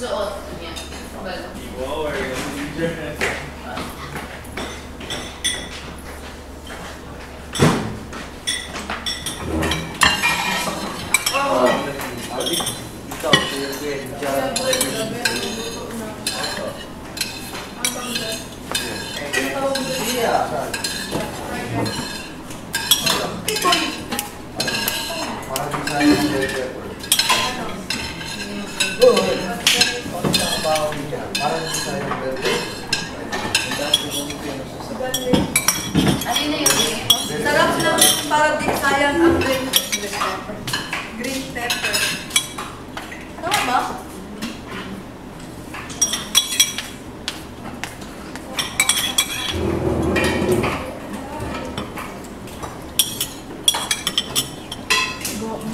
Suot niya. Balo. Wow, Kuya Gwen, dyan. Parang di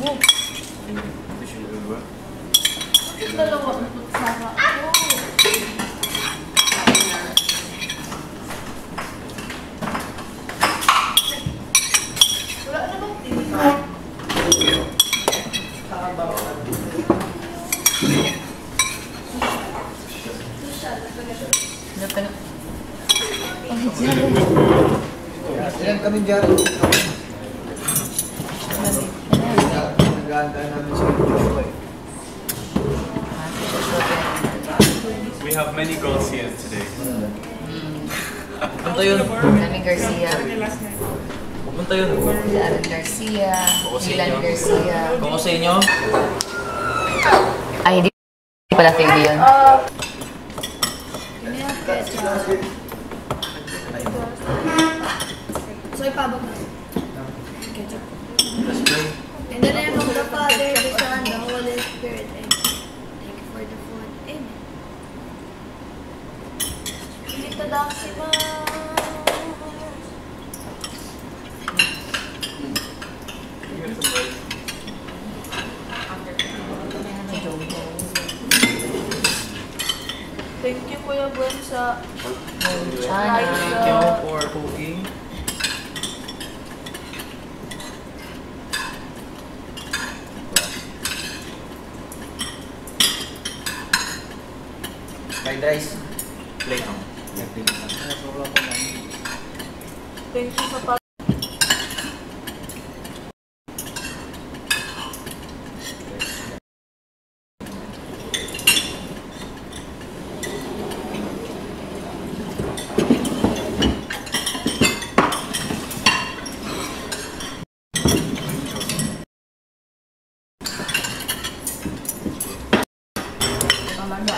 Bakit dalawa na ito sama? Wala na bang tingin? Ilan kami dyan? Nag-aantay namin sa ito eh. We have many Garcias today. Pupunta yun. Kami Garcia. Pupunta yun. Si Aaron Garcia. Ako sa Milan inyo. Garcia. Kung sa inyo, Ay, hindi pala Philly yun. So, ipabag na. Thank you, Kuya Gwen, sa Chana. thank you for cooking. Fried rice. Plate lang. Thank you sa pag...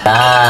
Ah.